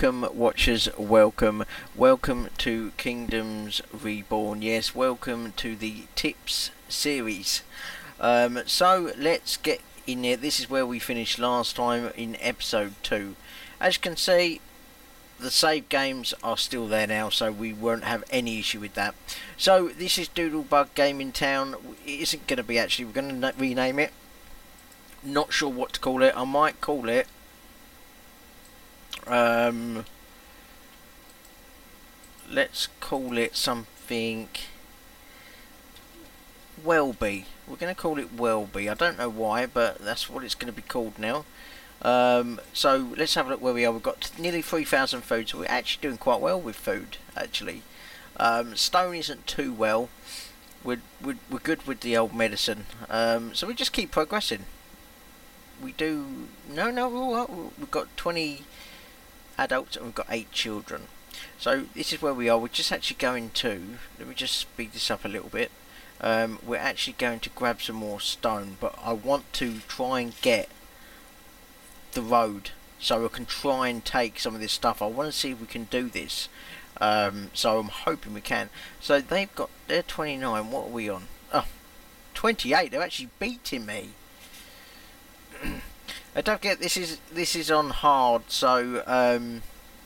welcome, watchers, welcome. Welcome to Kingdoms Reborn. Yes, welcome to the Tips series. Um, so, let's get in there. This is where we finished last time in episode 2. As you can see, the save games are still there now, so we won't have any issue with that. So, this is Doodlebug Gaming Town. It isn't going to be actually, we're going to rename it. Not sure what to call it. I might call it um, let's call it something Welby. We're going to call it Welby. I don't know why, but that's what it's going to be called now. Um, so let's have a look where we are. We've got nearly 3,000 food, so we're actually doing quite well with food, actually. Um, stone isn't too well. We're, we're, we're good with the old medicine. Um, so we just keep progressing. We do... No, no, we've got 20 adults and we've got eight children. So this is where we are. We're just actually going to, let me just speed this up a little bit. Um, we're actually going to grab some more stone, but I want to try and get the road so I can try and take some of this stuff. I want to see if we can do this. Um, so I'm hoping we can. So they've got, they're 29. What are we on? Oh, 28. They're actually beating me. I don't get this is this is on hard, so um,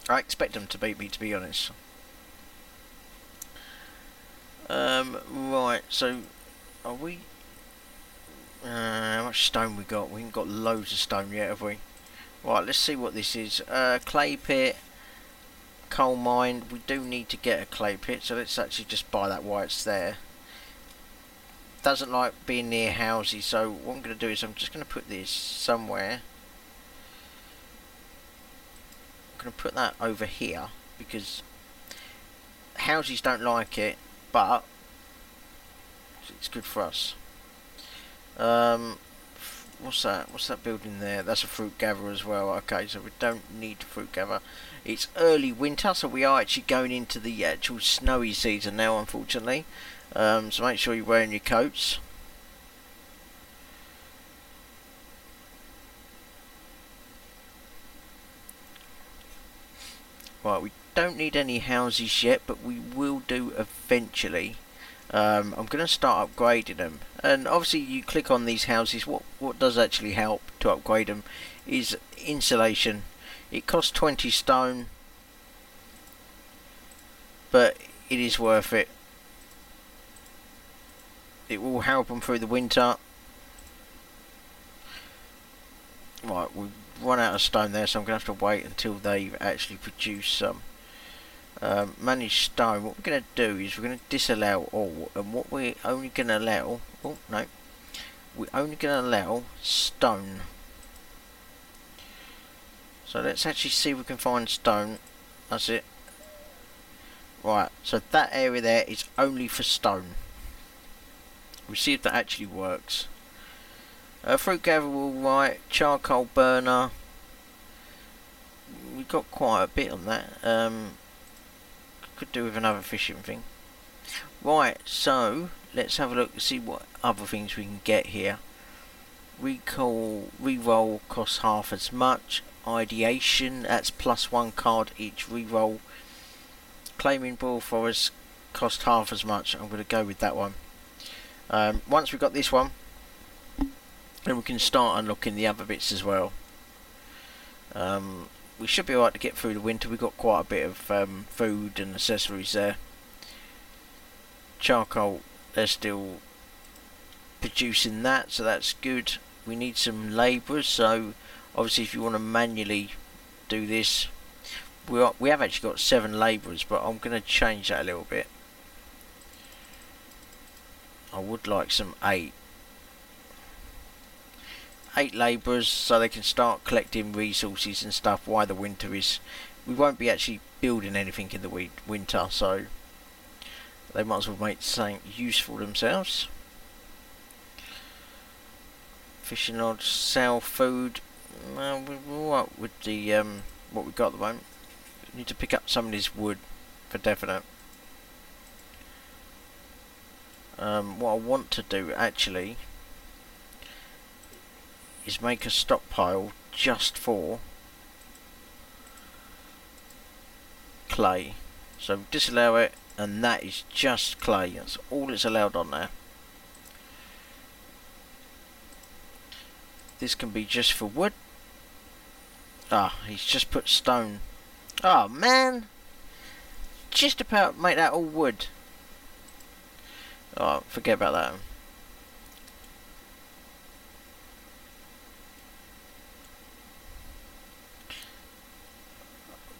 I expect them to beat me to be honest. Um, right, so are we? Uh, how much stone we got? We haven't got loads of stone yet, have we? Right, let's see what this is. Uh, clay pit, coal mine. We do need to get a clay pit, so let's actually just buy that while it's there doesn't like being near houses so what I'm going to do is I'm just going to put this somewhere. I'm going to put that over here because houses don't like it but it's good for us. Um, what's that what's that building there? That's a fruit gatherer as well. Okay so we don't need fruit gather. It's early winter so we are actually going into the actual snowy season now unfortunately um, so make sure you're wearing your coats. Right, we don't need any houses yet, but we will do eventually. Um, I'm going to start upgrading them. And obviously you click on these houses, what, what does actually help to upgrade them is insulation. It costs 20 stone, but it is worth it it will help them through the winter. Right, we've run out of stone there, so I'm going to have to wait until they've actually produced some. Um, manage stone, what we're going to do is we're going to disallow all, and what we're only going to allow, oh no, we're only going to allow stone. So let's actually see if we can find stone, that's it. Right, so that area there is only for stone. We see if that actually works. Uh, fruit gather all right. Charcoal burner. We got quite a bit on that. Um, could do with another fishing thing. Right, so let's have a look and see what other things we can get here. Recall, reroll costs half as much. Ideation, that's plus one card each reroll. Claiming Ball Forest cost half as much. I'm going to go with that one. Um, once we've got this one, then we can start unlocking the other bits as well. Um, we should be alright to get through the winter. We've got quite a bit of um, food and accessories there. Charcoal, they're still producing that, so that's good. We need some labourers, so obviously if you want to manually do this, we, are, we have actually got seven labourers, but I'm going to change that a little bit. I would like some eight. Eight labourers so they can start collecting resources and stuff while the winter is. We won't be actually building anything in the winter so they might as well make something useful themselves. Fishing rods, sell food. Well, we're alright with the um, what we've got at the moment. We need to pick up some of this wood for definite. Um, what I want to do actually is make a stockpile just for clay. So disallow it, and that is just clay. That's all it's allowed on there. This can be just for wood. Ah, he's just put stone. Oh man! Just about make that all wood. Oh, forget about that.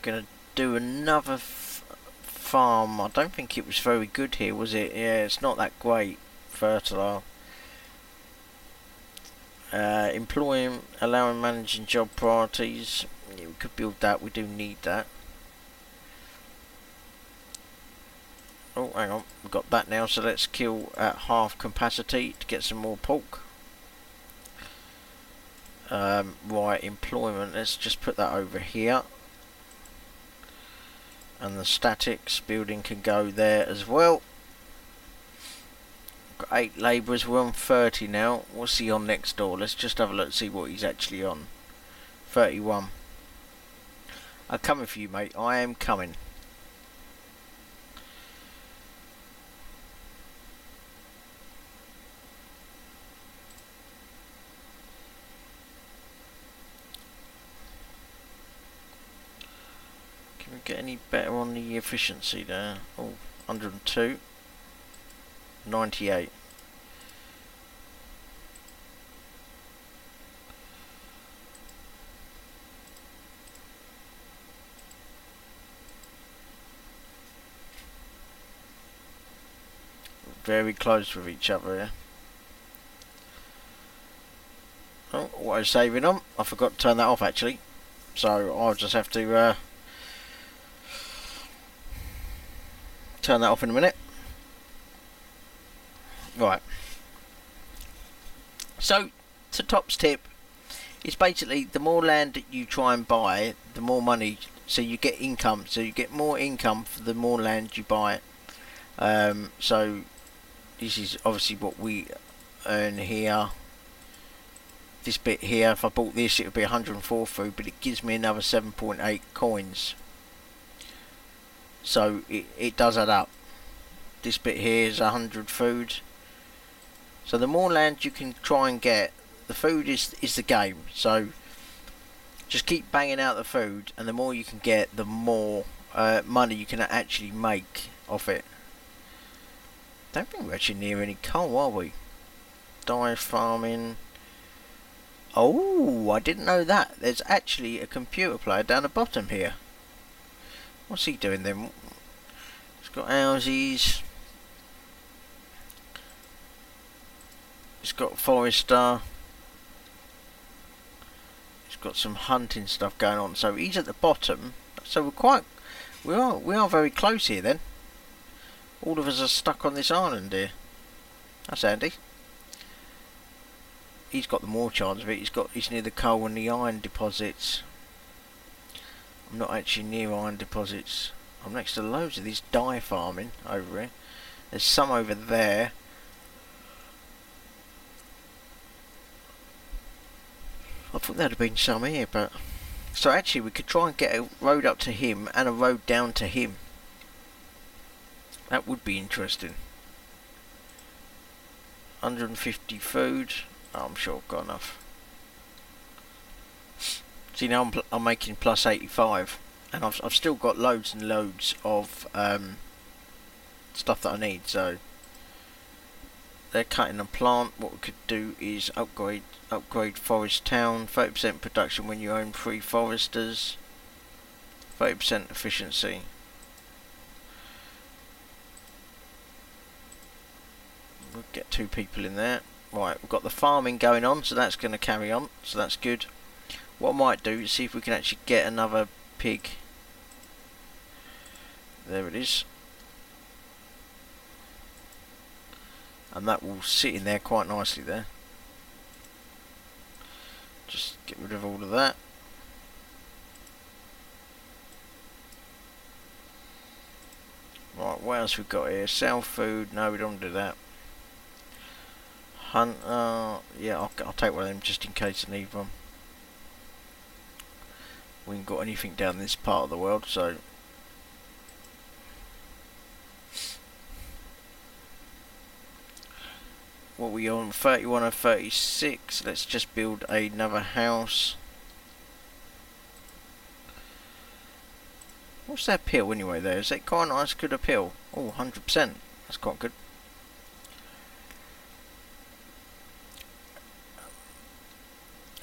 Gonna do another farm. I don't think it was very good here, was it? Yeah, it's not that great. Fertile. Uh, employing, allowing managing job priorities. Yeah, we could build that. We do need that. Hang on. We've got that now, so let's kill at half capacity to get some more pork. Um, right, employment. Let's just put that over here. And the statics building can go there as well. Got eight labourers. We're on 30 now. What's he on next door? Let's just have a look see what he's actually on. 31. I'm coming for you, mate. I am coming. Better on the efficiency there? Oh, 102. 98. Very close with each other here. Oh, what I was saving on, I forgot to turn that off actually. So I'll just have to uh, turn that off in a minute. Right. So, to Top's tip, it's basically the more land that you try and buy, the more money, so you get income. So you get more income for the more land you buy. Um, so, this is obviously what we earn here. This bit here, if I bought this, it would be 104 food, but it gives me another 7.8 coins. So it, it does add up. This bit here is 100 food. So the more land you can try and get, the food is, is the game. So just keep banging out the food and the more you can get, the more uh, money you can actually make off it. Don't think we're actually near any coal, are we? Dye farming. Oh, I didn't know that. There's actually a computer player down the bottom here. What's he doing then? He's got houses. He's got Forester. He's got some hunting stuff going on. So he's at the bottom. So we're quite, we are, we are very close here then. All of us are stuck on this island here. That's Andy. He's got the more chance of it. He's got, he's near the coal and the iron deposits. I'm not actually near iron deposits. I'm next to loads of these dye farming over here. There's some over there. I thought there'd have been some here, but... So actually we could try and get a road up to him and a road down to him. That would be interesting. 150 food. Oh, I'm sure I've got enough. See now I'm, I'm making plus 85 and I've, I've still got loads and loads of um, stuff that I need so. They're cutting a plant. What we could do is upgrade upgrade forest town. 30% production when you own three foresters. 30% efficiency. We'll get two people in there. Right we've got the farming going on so that's going to carry on so that's good what I might do is see if we can actually get another pig. There it is. And that will sit in there quite nicely there. Just get rid of all of that. Right, what else we've got here? Sell food. No, we don't do that. Hunt. Uh, yeah, I'll, I'll take one of them just in case I need one we ain't got anything down this part of the world, so. What we on 31 and 36 let's just build another house. What's that pill anyway there is that quite nice good appeal? Oh 100% that's quite good.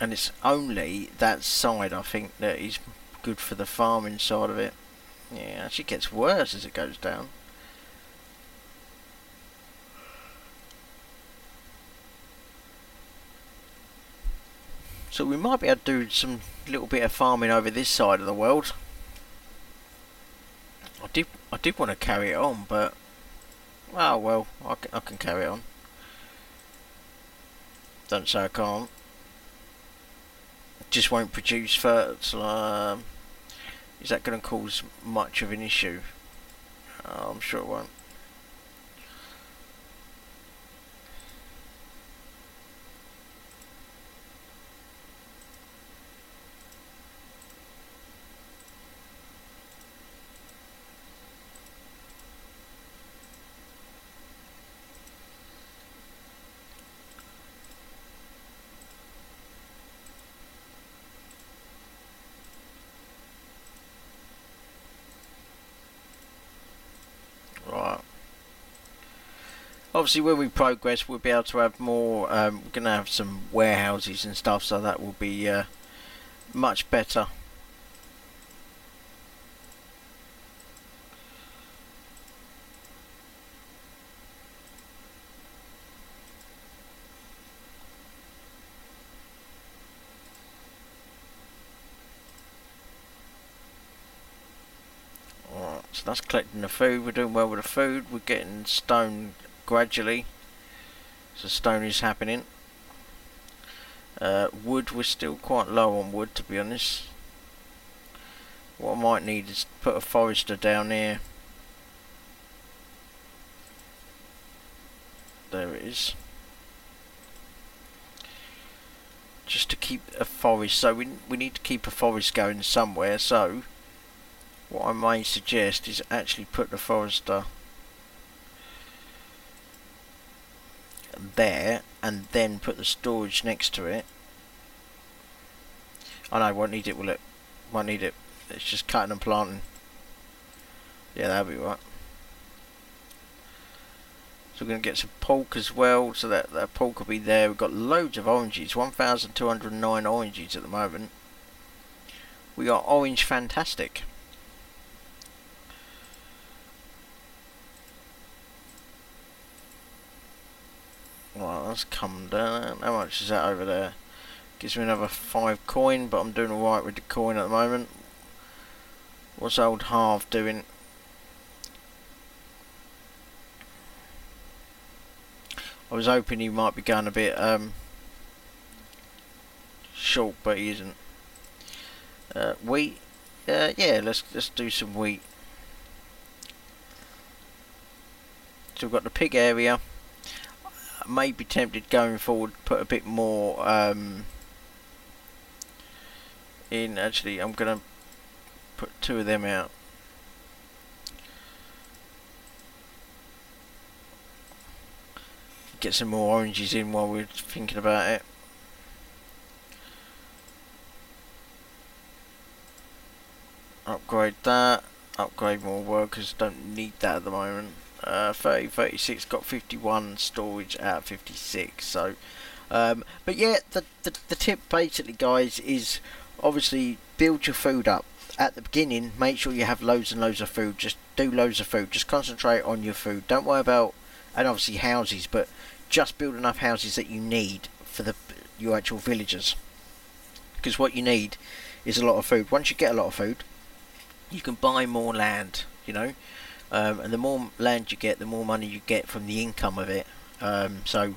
And it's only that side I think that is good for the farming side of it yeah actually gets worse as it goes down So we might be able to do some little bit of farming over this side of the world. I did I did want to carry it on, but oh well, I can, I can carry on. Don't say I can't. Just won't produce fertilizer. Um, is that going to cause much of an issue? Oh, I'm sure it won't. Obviously when we progress we'll be able to have more um, we're going to have some warehouses and stuff so that will be uh, much better. All right, so that's collecting the food, we're doing well with the food, we're getting stone gradually. So stone is happening. Uh, wood, we're still quite low on wood to be honest. What I might need is put a forester down here. There it is. Just to keep a forest, so we, we need to keep a forest going somewhere, so what I may suggest is actually put the forester there and then put the storage next to it. Oh no, won't need it, will it? Won't need it. It's just cutting and planting. Yeah, that'll be right. So we're going to get some pork as well, so that, that pork will be there. We've got loads of oranges, 1,209 oranges at the moment. We are orange fantastic. Let's come down. How much is that over there? Gives me another five coin, but I'm doing alright with the coin at the moment. What's old half doing? I was hoping he might be going a bit um, short, but he isn't. Uh, wheat, uh, yeah, let's let's do some wheat. So we've got the pig area may be tempted going forward put a bit more um, in. Actually I'm gonna put two of them out. Get some more oranges in while we're thinking about it. Upgrade that. Upgrade more workers. Don't need that at the moment uh, 30, 36, got 51 storage out of 56. So, um, but yeah, the, the, the tip basically, guys, is obviously build your food up. At the beginning, make sure you have loads and loads of food. Just do loads of food. Just concentrate on your food. Don't worry about, and obviously houses, but just build enough houses that you need for the your actual villagers. Because what you need is a lot of food. Once you get a lot of food, you can buy more land. You know, um, and the more land you get, the more money you get from the income of it. Um, so,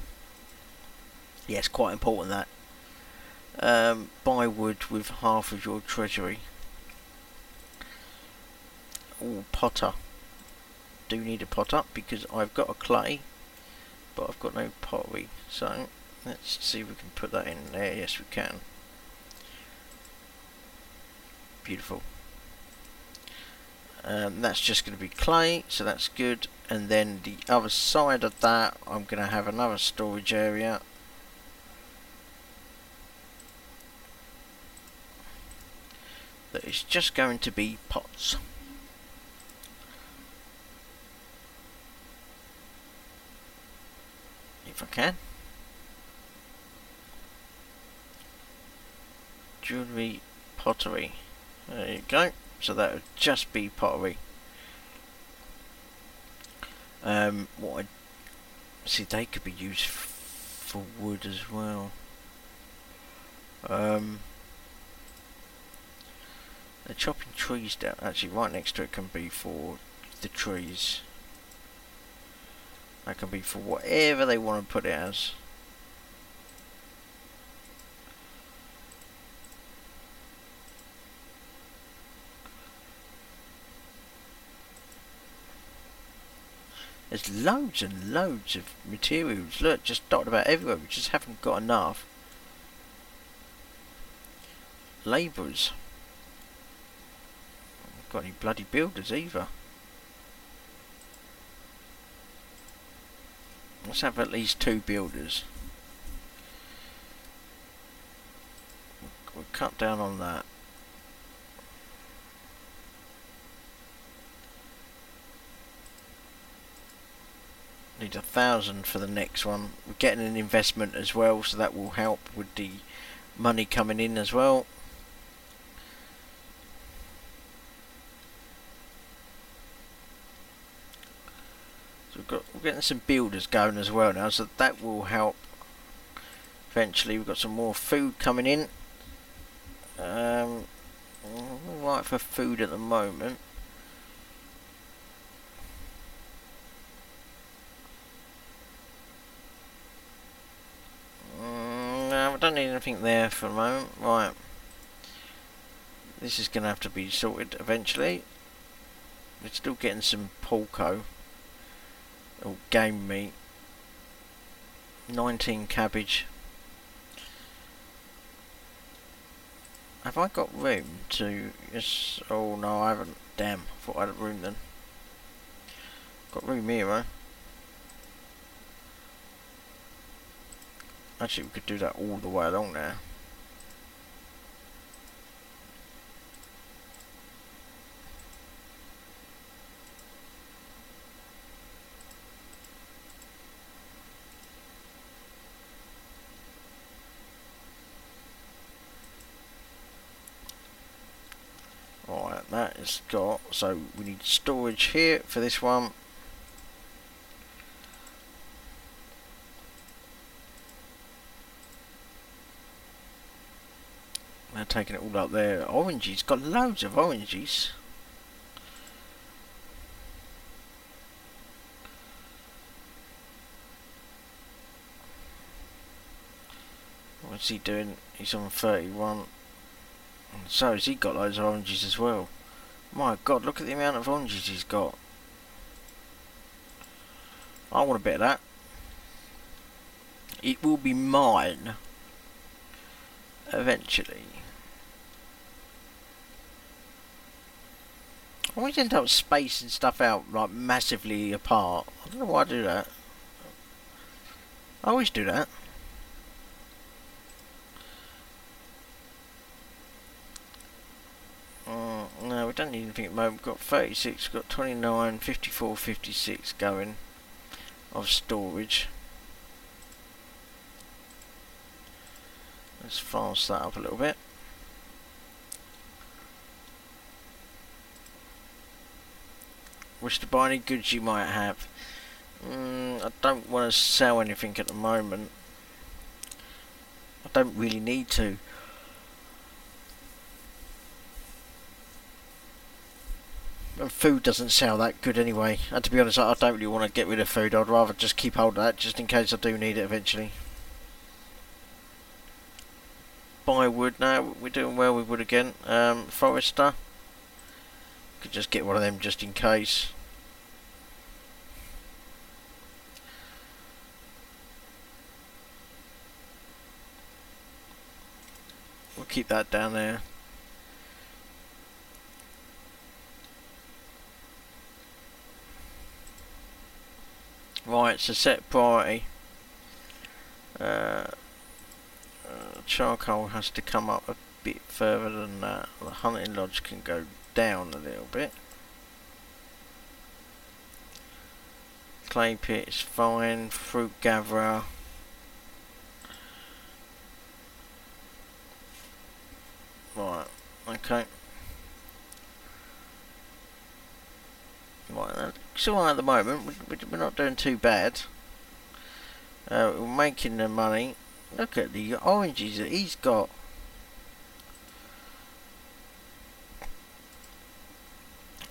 yeah, it's quite important that. Um, buy wood with half of your treasury. Oh, potter. Do need a pot up because I've got a clay, but I've got no pottery. So, let's see if we can put that in there. Yes, we can. Beautiful. Um, that's just going to be clay, so that's good. And then the other side of that, I'm going to have another storage area. That is just going to be pots. If I can. Jewellery, pottery. There you go. So that would just be pottery. Um, what I see, they could be used for wood as well. Um, they're chopping trees down. Actually, right next to it can be for the trees. That can be for whatever they want to put it as. There's loads and loads of materials. Look, just dotted about everywhere. We just haven't got enough. Labourers. Got any bloody builders either. Let's have at least two builders. We'll cut down on that. A thousand for the next one. We're getting an investment as well, so that will help with the money coming in as well. So we've got we're getting some builders going as well now, so that will help. Eventually, we've got some more food coming in. Um, right for food at the moment. Don't need anything there for the moment. Right. This is going to have to be sorted eventually. We're still getting some polko. Or game meat. 19 cabbage. Have I got room to... Yes. Oh no, I haven't. Damn. thought I had room then. Got room here, huh? Actually, we could do that all the way along there. Alright, that is got, so we need storage here for this one. Taking it all up there. Oranges, got loads of oranges. What's he doing? He's on 31. So has he got loads of oranges as well. My god, look at the amount of oranges he's got. I want a bit of that. It will be mine. Eventually. I always end up spacing stuff out like massively apart. I don't know why I do that. I always do that. Uh, no, we don't need anything at the moment. We've got 36, we've got 29, 54, 56 going of storage. Let's fast that up a little bit. Wish to buy any goods you might have. Mm, I don't want to sell anything at the moment. I don't really need to. And food doesn't sell that good anyway. And to be honest, I don't really want to get rid of food. I'd rather just keep hold of that just in case I do need it eventually. Buy wood now. We're doing well with wood again. Um, Forester could just get one of them just in case. We'll keep that down there. Right, so set priority. Uh, uh, charcoal has to come up a bit further than that. The hunting lodge can go down a little bit. Clay pit's fine. Fruit gatherer. Right, okay. Right, that's alright at the moment. We're not doing too bad. Uh, we're making the money. Look at the oranges that he's got.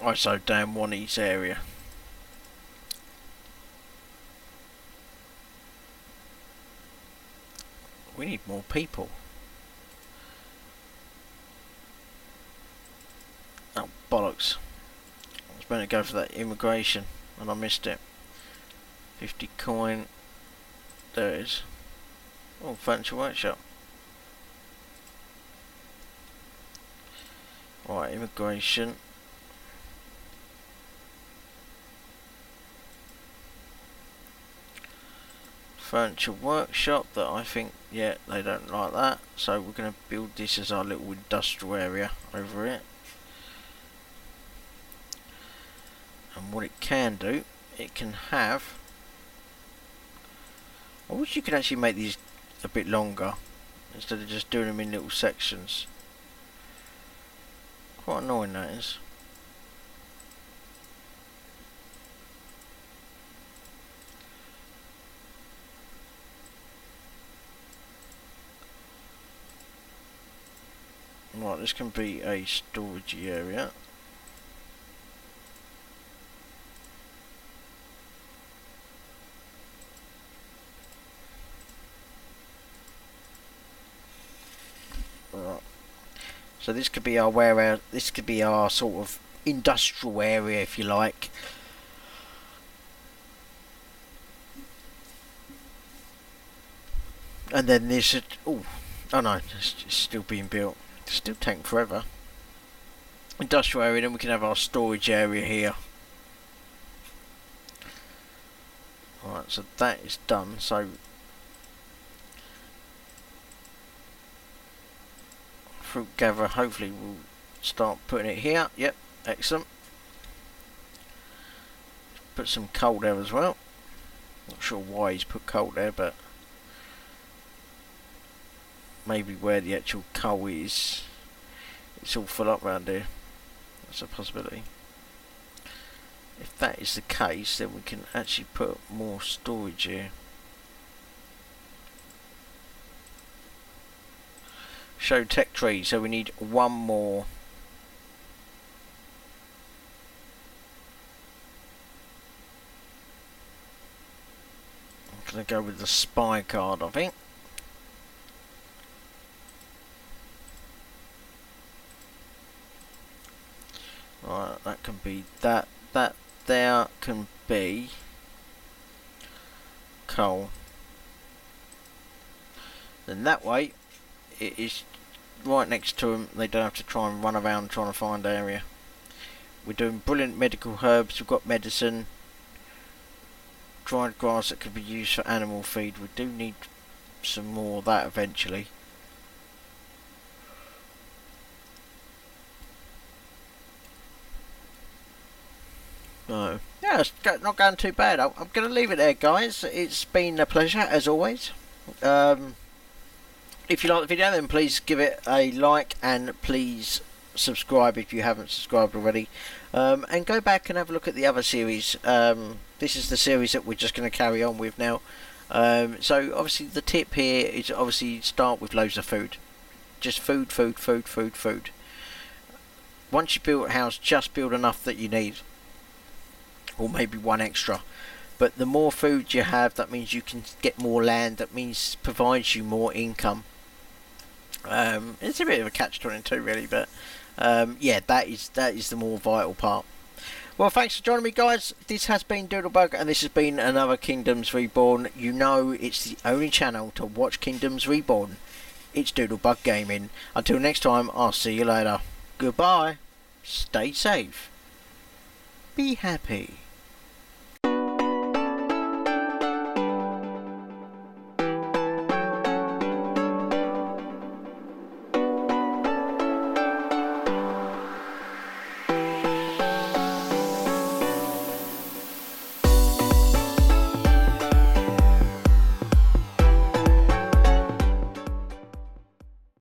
I so damn want East area. We need more people. Oh, bollocks. I was going to go for that immigration and I missed it. 50 coin. There it is. Oh, furniture workshop. Right, immigration. Furniture workshop that I think, yeah, they don't like that. So we're going to build this as our little industrial area over it. And what it can do, it can have I wish you could actually make these a bit longer instead of just doing them in little sections. Quite annoying that is. Right, this can be a storage area. So this could be our warehouse. This could be our sort of industrial area, if you like. And then this, oh, oh no, it's still being built. Still taking forever. Industrial area. Then we can have our storage area here. Alright, so that is done. So fruit gatherer hopefully we'll start putting it here yep excellent put some coal there as well not sure why he's put coal there but maybe where the actual coal is. It's all full up around here that's a possibility. If that is the case then we can actually put more storage here. Show tech tree so we need one more. I'm gonna go with the spy card I think right that can be that that there can be coal then that way it is right next to them. They don't have to try and run around trying to find area. We're doing brilliant medical herbs. We've got medicine. Dried grass that could be used for animal feed. We do need some more of that eventually. It's not going too bad. I'm going to leave it there, guys. It's been a pleasure, as always. Um, if you like the video then please give it a like and please subscribe if you haven't subscribed already um, and go back and have a look at the other series um, this is the series that we're just going to carry on with now um, so obviously the tip here is obviously start with loads of food just food food food food food once you build a house just build enough that you need or maybe one extra but the more food you have that means you can get more land that means provides you more income um, it's a bit of a catch-22 really, but um, yeah, that is that is the more vital part. Well, thanks for joining me, guys. This has been Doodlebug, and this has been another Kingdoms Reborn. You know it's the only channel to watch Kingdoms Reborn. It's Doodlebug Gaming. Until next time, I'll see you later. Goodbye. Stay safe. Be happy.